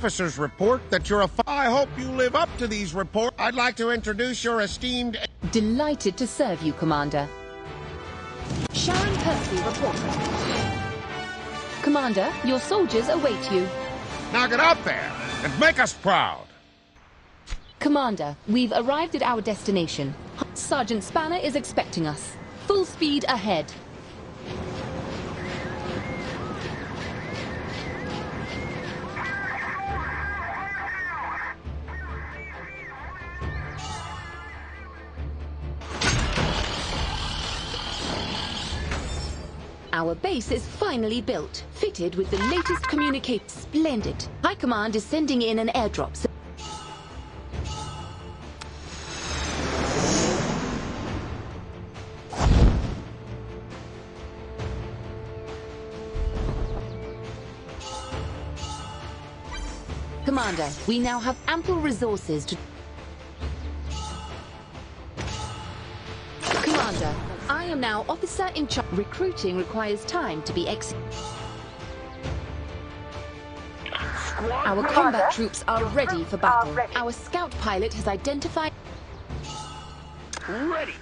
My officers report that you're a. I hope you live up to these reports. I'd like to introduce your esteemed. Delighted to serve you, Commander. Sharon Percy reporting. Commander, your soldiers await you. Now get out there and make us proud. Commander, we've arrived at our destination. Sergeant Spanner is expecting us. Full speed ahead. Our base is finally built, fitted with the latest communicate. Splendid. High Command is sending in an airdrop. so- Commander, we now have ample resources to... Commander, I am now officer in charge. Recruiting requires time to be ex... Our combat troops are ready for battle. Our scout pilot has identified... Ready.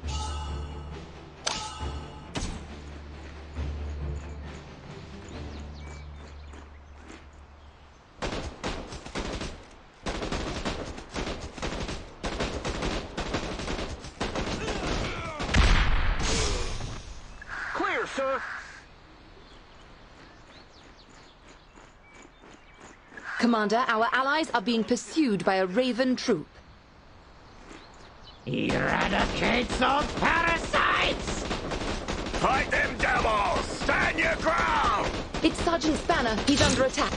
Clear, sir. Commander, our allies are being pursued by a Raven troop. Eradicates all parasites! Fight them devils! Stand your ground! It's Sergeant Spanner. He's under attack.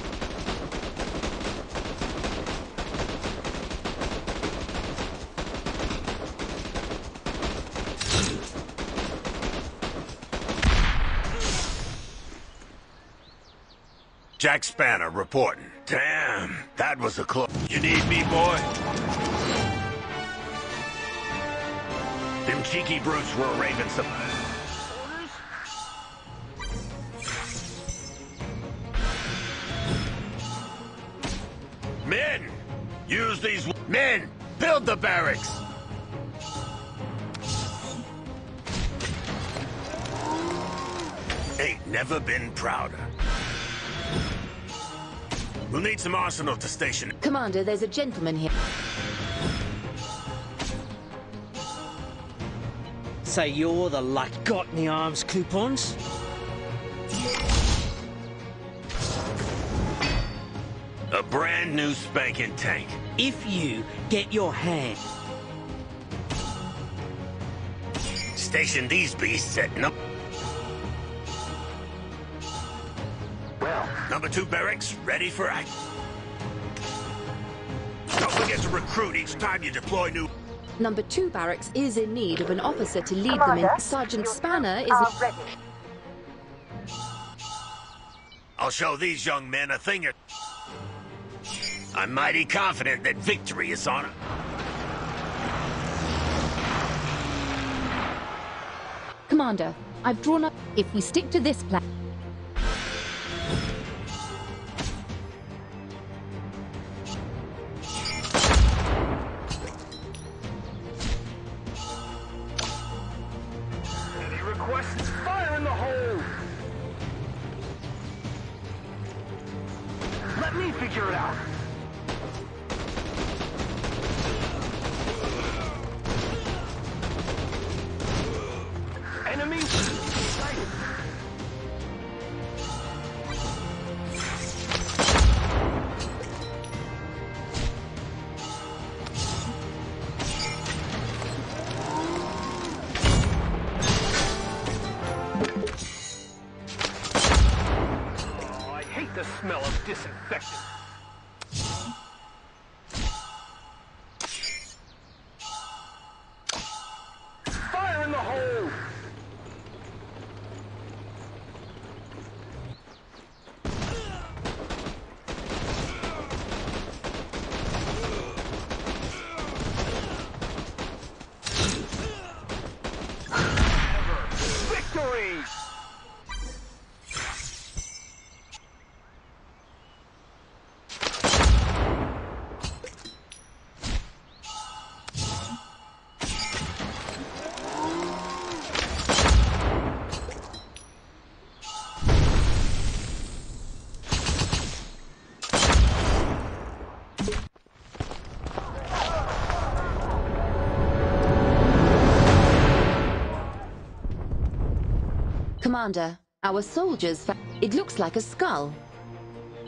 Jack Spanner reporting. Damn, that was a close. You need me, boy? Them cheeky brutes were raving some. Men! Use these... Men! Build the barracks! Ain't never been prouder. We'll need some arsenal to station. Commander, there's a gentleman here. Say you're the luck got any arms coupons? A brand new spanking tank. If you get your hand. Station these beasts at num... number two barracks, ready for action. Don't forget to recruit each time you deploy new... Number two barracks is in need of an officer to lead them in. Sergeant Spanner is. I'll show these young men a thing or... I'm mighty confident that victory is on... Commander, I've drawn up. If we stick to this plan. Smell of disinfectant. Fire in the hole! Victory! Commander, our soldiers fa- It looks like a skull.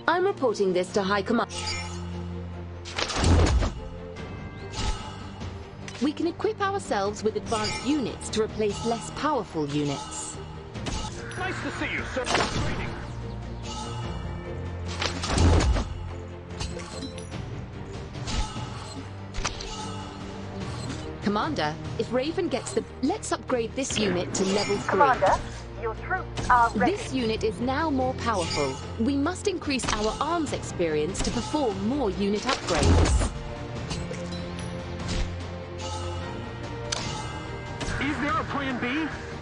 I'm reporting this to High Command. We can equip ourselves with advanced units to replace less powerful units. Nice to see you, sir. Training. Commander, if Raven gets the... Let's upgrade this unit to level 3. Commander, your troops are ready. This unit is now more powerful. We must increase our arms experience to perform more unit upgrades. Is there a plan B?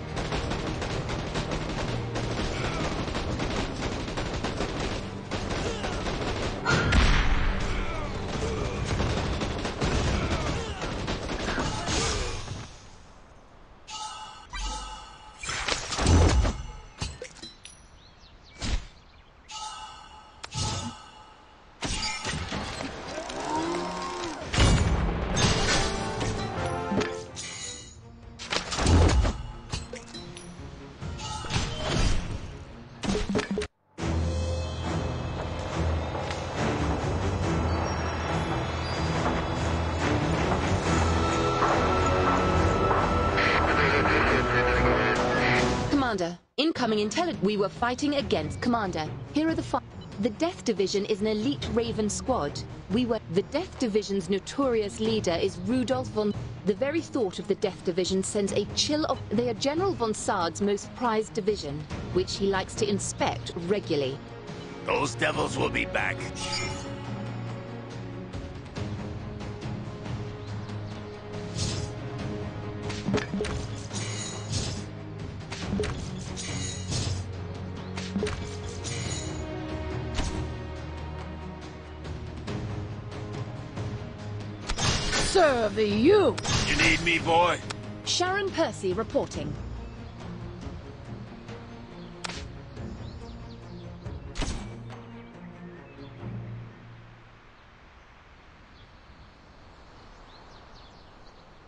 Commander, incoming intelligence. We were fighting against Commander. Here are the fi- The Death Division is an elite Raven squad. We were. The Death Division's notorious leader is Rudolf von. The very thought of the Death Division sends a chill of. They are General von Saad's most prized division, which he likes to inspect regularly. Those devils will be back. Serve you! You need me, boy? Sharon Percy reporting.